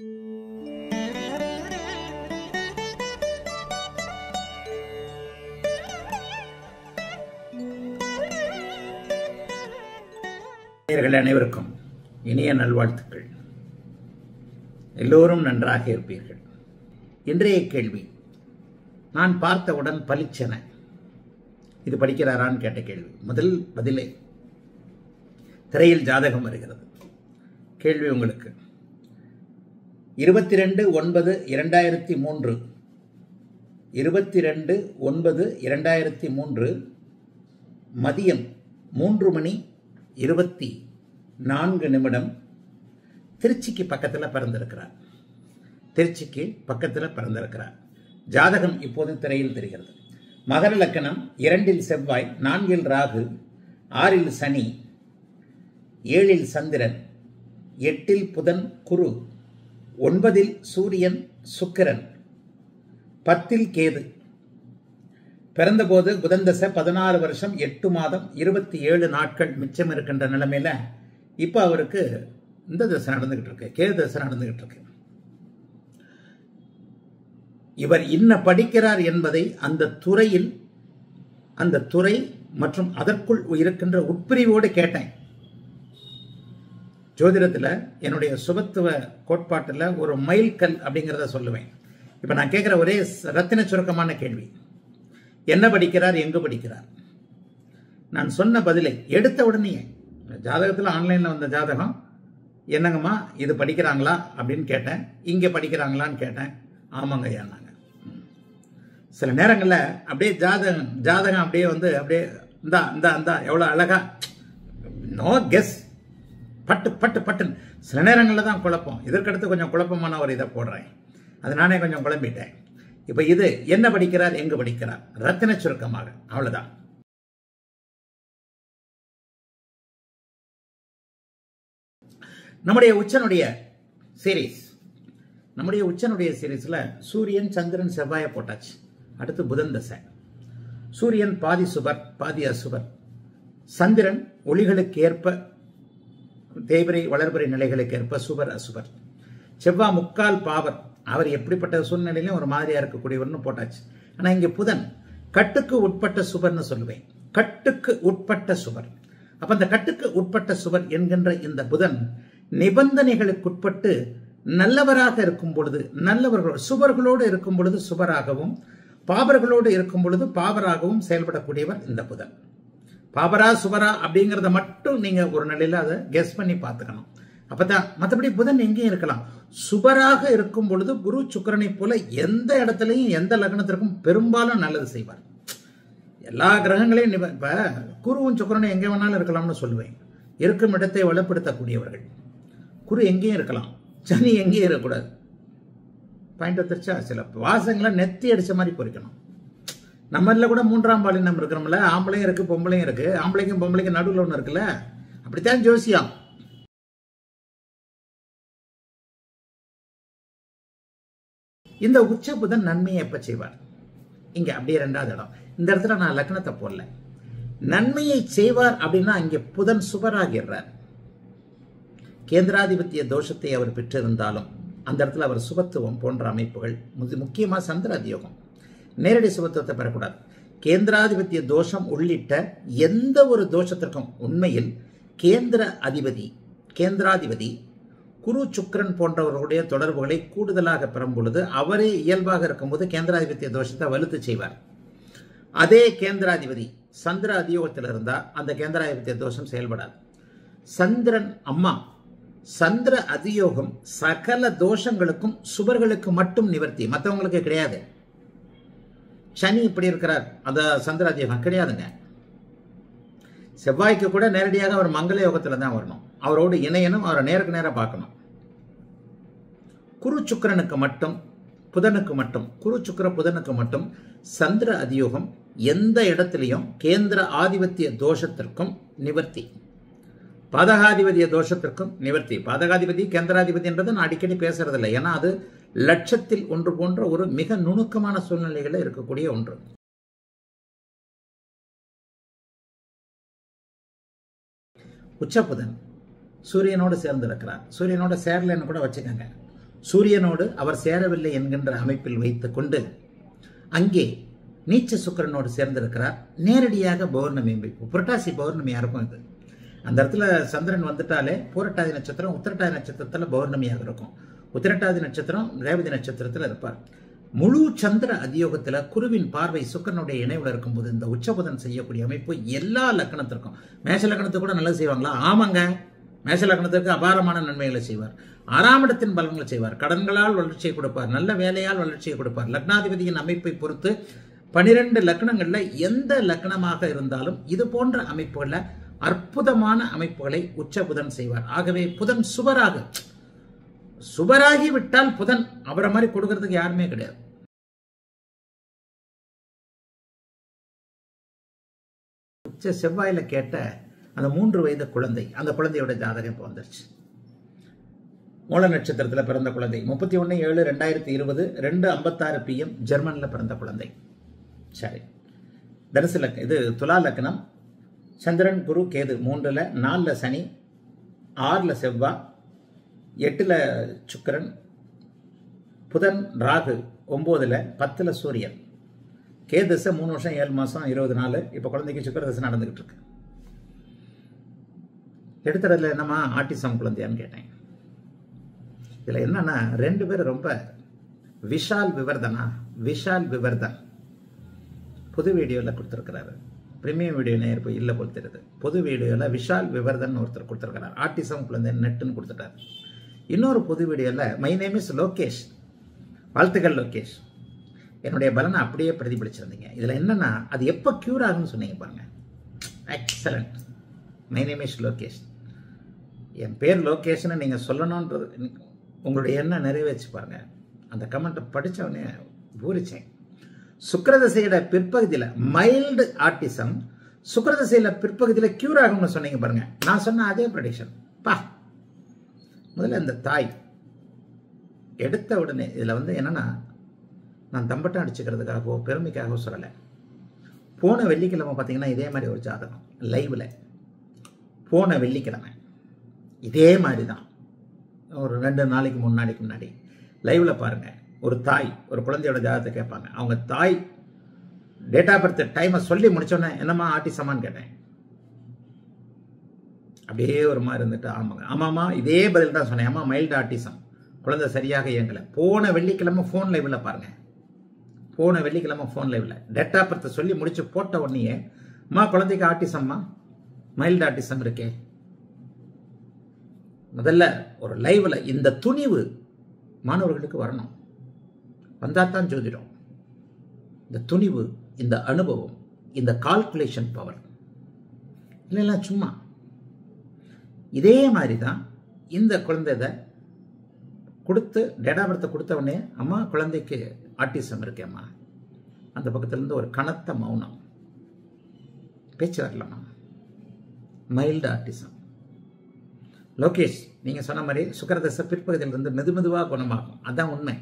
நேயர்கள் அனைவருக்கும் இனிய நல்வாழ்த்துக்கள். எல்லோரும் நன்றாக இருப்பீர்கள். இன்றைய கேள்வி நான் பார்த்தவுடன் பலிச்சன இது படிக்கிறாரான்னு கேட்ட கேள்வி. முதல் பதிலே திரையில் ஜாதகம் வருகிறது. கேள்வி உங்களுக்கு. இருபத்தி ரெண்டு ஒன்பது இரண்டாயிரத்தி மூன்று. இருபத்தி ரெண்டு ஒன்பது இரண்டாயிரத்தி மூன்று. மதியம் மூன்று மணி இருபத்தி நான்கு நிமிடம் திருச்சிக்கு பக்கத்தில் பிறந்திருக்கிறார். திருச்சிக்கு பக்கத்தில் பிறந்திருக்கிறார். ஜாதகம் இப்போது திரையில் தெரிகிறது. மகர லக்கணம் இரண்டில் செவ்வாய் நான்கில் ராகு ஆறில் சனி ஏழில் சந்திரன் எட்டில் புதன் குரு. ஒன்பதில் சூரியன் சுக்கிரன் பத்தில் கேது. பிறந்தபோது புதன் தசை பதினாறு வருஷம் எட்டு மாதம் இருபத்தி ஏழு நாட்கள் மிச்சம் இருக்கின்ற நிலைமையில இப்போ அவருக்கு இந்த தசை நடந்துகிட்டு இருக்கு கேது தசை நடந்துகிட்டு இருக்கு. இவர் இன்ன படிக்கிறார் என்பதை அந்த துறையில் அந்த துறை மற்றும் அதற்குள் இருக்கின்ற உட்பிரிவோடு கேட்டேன். ஜோதிடத்தில் என்னுடைய சுபத்துவ கோட்பாட்டில் ஒரு மைல்கல் அப்படிங்கிறத சொல்லுவேன். இப்போ நான் கேட்குற ஒரே ரத்தின சுருக்கமான கேள்வி. என்ன படிக்கிறார் எங்கு படிக்கிறார்? நான் சொன்ன பதிலை எடுத்த உடனே ஜாதகத்தில் ஆன்லைனில் வந்த ஜாதகம் என்னங்கம்மா இது படிக்கிறாங்களா அப்படின்னு கேட்டேன். இங்கே படிக்கிறாங்களான்னு கேட்டேன். ஆமாங்க ஐயானாங்க சில நேரங்களில் அப்படியே ஜாதகம் ஜாதகம் அப்படியே வந்து அப்படியே இந்தா இந்தா இந்தா எவ்வளோ அழகா நோ கெஸ் பட்டு பட்டு பட்டுன்னு. சில நேரங்களில் தான் குழப்பம். இதற்கடுத்து கொஞ்சம் குழப்பமான ஒரு இதை போடுறேன். அது நானே கொஞ்சம் குழம்பிட்டேன். இப்போ இது என்ன படிக்கிறார் எங்கு படிக்கிறார்? ரத்தின சுருக்கமாக. அவ்வளோதான் நம்முடைய உச்சனுடைய சீரீஸ் நம்முடைய உச்சனுடைய சீரீஸில் சூரியன் சந்திரன் செவ்வாயை போட்டாச்சு. அடுத்து புதன் தசை. சூரியன் பாதி சுபர் பாதி அசுபர். சந்திரன் ஒளிகளுக்கு ஏற்ப தேய்பிரை வளர்பிறை நிலைகளுக்கு ஏற்ப சுபர் அசுபர் செவ்வா முக்கால் பாவர். அவர் எப்படிப்பட்ட சூழ்நிலையிலும் ஒரு மாதிரியா இருக்கக்கூடியவர்னு போட்டாச்சு. ஆனா இங்க புதன் கட்டுக்கு உட்பட்ட சுபர்னு சொல்லுவேன். கட்டுக்கு உட்பட்ட சுவர். அப்ப அந்த கட்டுக்கு உட்பட்ட சுவர் என்கின்ற இந்த புதன் நிபந்தனைகளுக்குட்பட்டு நல்லவராக இருக்கும் பொழுது நல்லவர்கள் சுவர்களோடு இருக்கும் பொழுது சுவராகவும் பாபர்களோடு இருக்கும் பொழுது பாவராகவும் செயல்படக்கூடியவர் இந்த புதன். பாபரா சுவரா அப்படிங்கிறத மட்டும் நீங்க ஒரு நிலையில அதை கெஸ் பண்ணி பார்த்துக்கணும். அப்பதான் மற்றபடி புதன் எங்கேயும் இருக்கலாம். சுபராக இருக்கும் பொழுது குரு சுக்கரனை போல எந்த இடத்துலையும் எந்த லக்னத்திற்கும் பெரும்பாலும் நல்லது செய்வார். எல்லா கிரகங்களையும் இப்ப குருவும் சுக்கரனும் எங்கே வேணாலும் இருக்கலாம்னு சொல்லுவேன். இருக்கும் இடத்தை வளப்படுத்தக்கூடியவர்கள் குரு எங்கேயும் இருக்கலாம். சனி எங்கேயும் இருக்கக்கூடாது. பாயிண்ட் வந்துருச்சா சில வாசங்களை நெத்தி அடித்த மாதிரி பொறிக்கணும். நம்மளில் கூட மூன்றாம் பாலினம் இருக்கிறோம்ல ஆம்பளையும் இருக்குது பொம்பளையும் இருக்கு. ஆம்பளைக்கும் பொம்பளைக்கும் நடுவில் ஒன்று இருக்குல்ல? அப்படித்தான் ஜோசியம். இந்த உச்ச புதன் நன்மையை எப்போ செய்வார்? இங்கே அப்படியே ரெண்டாவது இடம். இந்த இடத்துல நான் லக்னத்தை போடல. நன்மையை செய்வார் அப்படின்னா இங்கே புதன் சுபராகிறார் கேந்திராதிபத்திய தோஷத்தை அவர் பெற்றிருந்தாலும் அந்த இடத்துல அவர் சுபத்துவம் போன்ற அமைப்புகள் முக்கியமாக சந்திர அதியோகம் நேரடி சுபத்துவத்தை பெறக்கூடாது. கேந்திராதிபத்திய தோஷம் உள்ளிட்ட எந்த ஒரு தோஷத்திற்கும் உண்மையில் கேந்திர அதிபதி கேந்திராதிபதி குரு சுக்கரன் போன்றவர்களுடைய தொடர்புகளை கூடுதலாக பெறும் பொழுது அவரே இயல்பாக இருக்கும்போது கேந்திராதிபத்திய தோஷத்தை வலுத்து செய்வார். அதே கேந்திராதிபதி சந்திர அதியோகத்தில் இருந்தால் அந்த கேந்திராதிபத்திய தோஷம் செயல்படாது. சந்திரன் அம்மா சந்திர அதியோகம் சகல தோஷங்களுக்கும் சுபர்களுக்கு மட்டும் நிவர்த்தி. மற்றவங்களுக்கு கிடையாது. சனி இப்படி இருக்கிறார். அந்த சந்திர கிடையாதுங்க. செவ்வாய்க்கு கூட நேரடியாக அவர் மங்கள யோகத்தில் தான் வரணும். அவரோடு இணையணும் அவரை நேருக்கு நேராக பார்க்கணும். குரு சுக்கரனுக்கு மட்டும் புதனுக்கு மட்டும் குரு சுக்கர புதனுக்கு மட்டும் சந்திர அதியோகம் எந்த இடத்துலையும் கேந்திர ஆதிபத்திய தோஷத்திற்கும் நிவர்த்தி. பாதகாதிபதிய தோஷத்திற்கும் நிவர்த்தி. பாதகாதிபதி கேந்திராதிபதின்றது நான் அடிக்கடி பேசுறதில்லை. ஏன்னா அது லட்சத்தில் ஒன்று போன்ற ஒரு மிக நுணுக்கமான சூழ்நிலைகளில் இருக்கக்கூடிய ஒன்று. உச்சபுதன் சூரியனோடு சேர்ந்திருக்கிறார். சூரியனோட சேரலன்னு கூட வச்சுக்கோங்க. சூரியனோடு அவர் சேரவில்லை என்கின்ற அமைப்பில் வைத்துக்கொண்டு அங்கே நீச்ச சுக்கிரனோடு சேர்ந்திருக்கிறார். நேரடியாக பௌர்ணமி அமைப்பு புரட்டாசி பௌர்ணமி யாருக்கும் இது. அந்த இடத்துல சந்திரன் வந்துட்டாலே பூரட்டாதி நட்சத்திரம் உத்திரட்டாதி நட்சத்திரத்தில் பௌர்ணமியாக இருக்கும். உத்திரட்டாதி நட்சத்திரம் ரேவதி நட்சத்திரத்தில் இருப்பார். முழு சந்திர அதியோகத்தில் குருவின் பார்வை சுக்கரனுடைய இணைவில் இருக்கும்போது இந்த உச்சபுதன் செய்யக்கூடிய அமைப்பு எல்லா லக்கணத்திற்கும். மேஷ லக்கணத்துக்கு கூட நல்லது செய்வாங்களா? ஆமாங்க. மேஷ லக்கணத்திற்கு அபாரமான நன்மைகளை செய்வார். ஆறாம் இடத்தின் பலன்களை செய்வார். கடன்களால் வளர்ச்சியை கொடுப்பார். நல்ல வேலையால் வளர்ச்சியை கொடுப்பார். லக்னாதிபதியின் அமைப்பை பொறுத்து பனிரெண்டு லக்னங்களில் எந்த லக்னமாக இருந்தாலும் இது போன்ற அமைப்புகளில் அற்புதமான அமைப்புகளை உச்ச புதன் செய்வார். ஆகவே புதன் சுவராக சுவராகி விட்டால் புதன் அவரை மாதிரி கொடுக்கறதுக்கு யாருமே கிடையாது. உச்ச செவ்வாயில கேட்ட அந்த மூன்று வயது குழந்தை அந்த குழந்தையோட ஜாதகம் இப்போ வந்துருச்சு. மூல நட்சத்திரத்தில் பிறந்த குழந்தை முப்பத்தி ஒன்று ஏழு ரெண்டாயிரத்தி இருபது ரெண்டு ஐம்பத்தாறு பிஎம் ஜெர்மனில் பிறந்த குழந்தை. சரி. தனுசு லக் இது துலா லக்னம் சந்திரன் குரு கேது மூன்றில் நாலில் சனி ஆறில் செவ்வாய் எட்டில் சுக்கரன் புதன் ராகு ஒம்போதில் பத்தில் சூரியன். கே தசை மூணு வருஷம் ஏழு மாதம் இருபது நாள். இப்போ குழந்தைக்கு சுக்கர தசை நடந்துக்கிட்டு இருக்கு. எடுத்துறதுல என்னம்மா ஆட்டிசம் குழந்தையான்னு கேட்டேன். இதில் என்னன்னா ரெண்டு பேரும் ரொம்ப விஷால் விவர்தனா? விஷால் விவர்தன். புது வீடியோவில் கொடுத்துருக்கிறாரு. ப்ரீமியம் வீடியோ நேர் போய் இல்லை கொடுத்துருது தெரியுது. புது வீடியோவில் விஷால் விவர்தன் ஒருத்தர் கொடுத்துருக்கிறார். ஆட்டிசம் குழந்தை நெட்டுன்னு கொடுத்துட்டார். இன்னொரு புது வீடியோவில் மை நேம் இஸ் லோகேஷ் வாழ்த்துக்கள் லோகேஷ் என்னுடைய பலனை அப்படியே பிரதிபலிச்சிருந்தீங்க. இதில் என்னென்னா அது எப்போ க்யூர் ஆகும்னு சொன்னீங்க பாருங்க. Excellent my name is Lokesh என் பேர் லோகேஷ்னு நீங்கள் சொல்லணுன்றது உங்களுடைய எண்ணம் நிறைவேற்றி பாருங்க. அந்த கமெண்ட்டை படித்தவனே பூரிச்சேன். சுக்கரதசையோட பிற்பகுதியில் மைல்டு ஆர்டிசம் சுக்கரதசையில் பிற்பகுதியில் க்யூர் ஆகும்னு சொன்னீங்க பாருங்க. நான் சொன்ன அதே ப்ரடிக்ஷன் பா முதல்ல இந்த தாய் எடுத்த உடனே இதில் வந்து என்னன்னா நான் தம்பட்டம் அடிச்சுக்கிறதுக்காகவோ பெருமைக்காகவோ சொல்லலை. போன வெள்ளிக்கிழமை பார்த்தீங்கன்னா இதே மாதிரி ஒரு ஜாதகம் லைவில் போன வெள்ளிக்கிழமை. இதே மாதிரி தான் ஒரு ரெண்டு நாளைக்கு மூணு நாளைக்கு முன்னாடி. லைவில் பாருங்கள் ஒரு தாய் ஒரு குழந்தையோட ஜாதகத்தை கேட்பாங்க. அவங்க தாய் டேட் ஆஃப் பர்த் டைமை சொல்லி முடிச்சோன்னே என்னம்மா ஆட்டிசமான்னு கேட்டேன். அப்படியே ஒரு மாதிரி இருந்துட்டு ஆமாங்க. ஆமாம்மா இதே பதில் தான் சொன்னேன். அம்மா மைல்டு ஆட்டிசம் குழந்தை சரியாக இயங்கலை. போன வெள்ளிக்கிழமை ஃபோன் லைவில் பாருங்க. போன வெள்ளிக்கிழமை ஃபோன் லைவில் டேட் ஆஃப் சொல்லி முடிச்சு போட்ட உடனே அம்மா குழந்தைக்கு ஆர்டிசம்மா மைல்டு ஆர்டிசம் இருக்கே. முதல்ல ஒரு லைவில் இந்த துணிவு மாணவர்களுக்கு வரணும். வந்தால் தான் ஜோதிடம். இந்த துணிவு இந்த அனுபவம் இந்த கால்குலேஷன் பவர் இல்லைன்னா சும்மா இதே மாதிரி தான் இந்த குழந்தை கொடுத்து டேடாபரத்தை கொடுத்தவொடனே அம்மா குழந்தைக்கு ஆட்டிசம் இருக்கேம்மா. அந்த பக்கத்துலேருந்து ஒரு கனத்த மௌனம். பேச்சு வரலம்மா மைல்டு ஆர்டிசம் லோகேஷ் நீங்கள் சொன்ன மாதிரி சுக்கரதசை பிற்பகுதியிலிருந்து மெது மெதுவாக குணமாகும். அதான் உண்மை.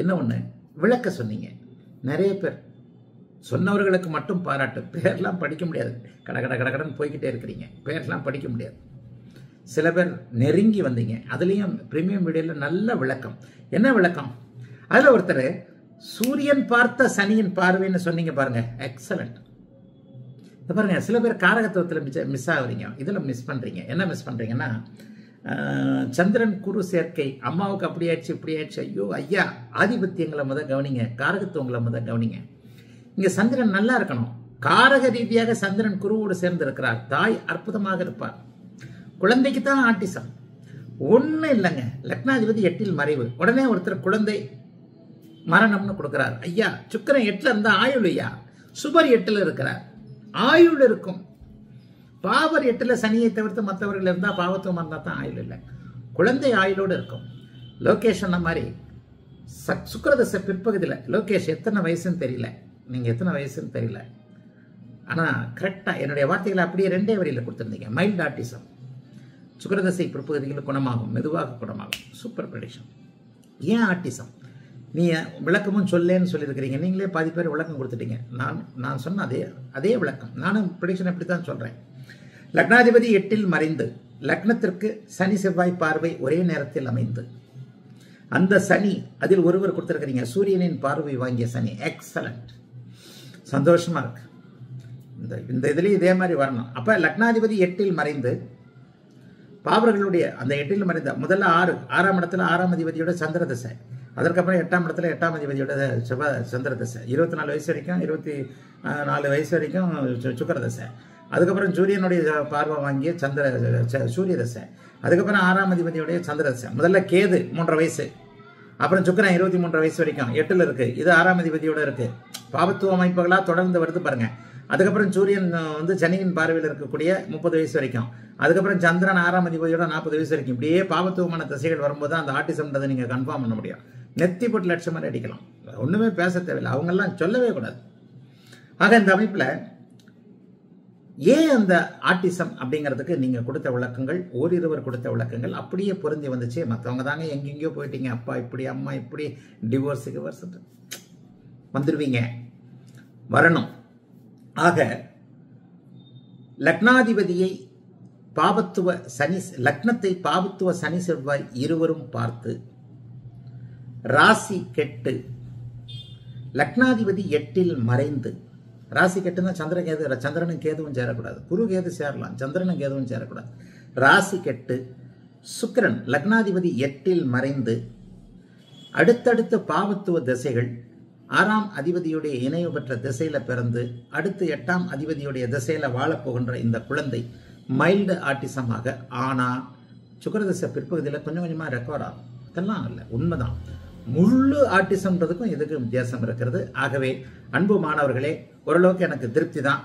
என்ன ஒன்று விளக்க சொன்னீங்க. நிறைய பேர் சொன்னவர்களுக்கு மட்டும் பாராட்டு. பேர்லாம் படிக்க முடியாது. கட கட கட போய்கிட்டே இருக்கிறீங்க. பேர்லாம் படிக்க முடியாது. சில பேர் நெருங்கி வந்தீங்க. அதுலேயும் ப்ரீமியம் வீடியோவில் நல்ல விளக்கம். என்ன விளக்கம்? அதில் ஒருத்தர் சூரியன் பார்த்த சனியின் பார்வைன்னு சொன்னீங்க பாருங்க. எக்ஸலண்ட் இது பாருங்க சில பேர் காரகத்துவத்தில் மிஸ் மிஸ் ஆகுறீங்க. இதில் மிஸ் பண்ணுறீங்க என்ன மிஸ் பண்ணுறீங்கன்னா சந்திரன் குரு சேர்க்கை. அம்மாவுக்கு அப்படி ஆயிடுச்சு இப்படி ஆயிடுச்சு ஐயோ ஐயா ஆதிபத்தியங்களை முதல் கவனிங்க. காரகத்துவங்களை முதல் கவனிங்க. இங்கே சந்திரன் நல்லா இருக்கணும். காரக ரீதியாக சந்திரன் குருவோடு சேர்ந்து இருக்கிறார் தாய் அற்புதமாக இருப்பார். குழந்தைக்கு தான் ஆட்டிசம். ஒன்றும் இல்லைங்க. லக்னாதிபதி எட்டில் மறைவு. உடனே ஒருத்தர் குழந்தை மரணம்னு கொடுக்குறார். ஐயா சுக்கரன் எட்டில் இருந்தால் ஆயுள் ஐயா. சுபர் எட்டில் இருக்கிறார். ஆயுள் இருக்கும். பாவர் எட்டில் சனியை தவிர்த்து மற்றவர்கள் இருந்தால் பாவத்துவம் இருந்தால் தான் ஆயுள் இல்லை. குழந்தை ஆயுளோடு இருக்கும். லோகேஷ் சொன்ன மாதிரி ச சுக்கரதசை பிற்பகுதியில் லோகேஷ் எத்தனை வயசுன்னு தெரியல. நீங்கள் எத்தனை வயசுன்னு தெரியல. ஆனால் கரெக்டாக என்னுடைய வார்த்தைகளை அப்படியே ரெண்டே வரியில் கொடுத்துருந்தீங்க. மைல்டு ஆர்டிசம் சுக்கரதசை பிற்பகுதியில் குணமாகும் மெதுவாக குணமாகும். சூப்பர் ப்ரெடிஷன் ஏன் ஆர்டிசம் நீ விளக்கமும் சொல்லேன்னு சொல்லியிருக்கிறீங்க. நீங்களே பாதி பேர் விளக்கம் கொடுத்துட்டீங்க. நான் நான் சொன்ன அதே அதே விளக்கம். நானும் ப்ரடிக்ஷன் அப்படி தான் சொல்கிறேன் லக்னாதிபதி எட்டில் மறைந்து லக்னத்திற்கு சனி செவ்வாய் பார்வை ஒரே நேரத்தில் அமைந்து. அந்த சனி அதில் ஒருவர் கொடுத்துருக்கிறீங்க. சூரியனின் பார்வை வாங்கிய சனி. எக்ஸலண்ட் சந்தோஷமாக இருக்கு. இந்த இந்த இதுலேயும் இதே மாதிரி வரணும். அப்போ லக்னாதிபதி எட்டில் மறைந்து பாவர்களுடைய அந்த எட்டில் மறைந்த முதல்ல ஆறு ஆறாம் இடத்துல ஆறாம் அதிபதியோட சந்திர தசை அதற்கப்புறம் எட்டாம் இடத்துல எட்டாம் அதிபதியோட செவ்வாய் சந்திர தசை இருபத்தி நாலு வயசு வரைக்கும் இருபத்தி நாலு வயசு வரைக்கும் சு- தசை அதுக்கப்புறம் சூரியனுடைய பார்வை வாங்கிய சந்திர ச- சூரிய தசை அதுக்கப்புறம் ஆறாம் அதிபதியுடைய சந்திர தசை முதல்ல கேது மூன்றரை வயசு. அப்புறம் சுக்கரன் இருபத்தி மூன்றரை வயசு வரைக்கும். எட்டில் இருக்குது இது ஆறாம் அதிபதியோட இருக்குது பாபத்துவ அமைப்புகளாக தொடர்ந்து வருது பாருங்கள் அதுக்கப்புறம் சூரியன் வந்து சனியின் பார்வையில் இருக்கக்கூடிய முப்பது வயசு வரைக்கும். அதுக்கப்புறம் சந்திரன் ஆறாம் அதிபதியோட நாற்பது வயசு வரைக்கும். இப்படியே பாவத்துவமான திசைகள் வரும்போது அந்த ஆட்டிசம்ன்றதை நீங்கள் கன்ஃபார்ம் பண்ண முடியும். நெத்தி போட்டு லட்சம் மாதிரி அடிக்கலாம். ஒன்றுமே பேச தேவையில்லை. அவங்கெல்லாம் சொல்லவே கூடாது. ஆக இந்த அமைப்பில் ஏன் அந்த ஆட்டிசம் அப்படிங்கிறதுக்கு நீங்கள் கொடுத்த விளக்கங்கள் ஓரிருவர் கொடுத்த விளக்கங்கள் அப்படியே பொருந்தி வந்துச்சு? மற்றவங்க தாங்க எங்கெங்கேயோ போயிட்டீங்க. அப்பா இப்படி அம்மா இப்படி டிவோர்ஸுக்கு வருஷத்து வந்துடுவீங்க வரணும். ஆக லக்னாதிபதியை பாபத்துவ சனி லக்னத்தை பாபத்துவ சனி செவ்வாய் இருவரும் பார்த்து ராசி கெட்டு. லக்னாதிபதி எட்டில் மறைந்து. ராசி கெட்டுனா சந்திரன் கேது சந்திரனும் கேதுவும் சேரக்கூடாது. குரு கேது சேரலாம் சந்திரனும் கேதுவும் சேரக்கூடாது. ராசி கெட்டு. சுக்கிரன் லக்னாதிபதி எட்டில் மறைந்து. அடுத்தடுத்த பாவத்துவ திசைகள் ஆறாம் அதிபதியுடைய இணைவு பெற்ற திசையில பிறந்து அடுத்து எட்டாம் அதிபதியுடைய திசையில வாழப்போகின்ற இந்த குழந்தை மைல்டு ஆட்டிசமாக ஆனா சுக்கரதசை பிற்பகுதியில் கொஞ்சம் கொஞ்சமாக ரெக்கார்ட் ஆகும். இதெல்லாம் இல்லை உண்மைதான். முழு ஆட்டிசம்ன்றதுக்கும் இதுக்கு வித்தியாசம் இருக்கிறது. ஆகவே அன்பு மாணவர்களே ஓரளவுக்கு எனக்கு திருப்தி தான்.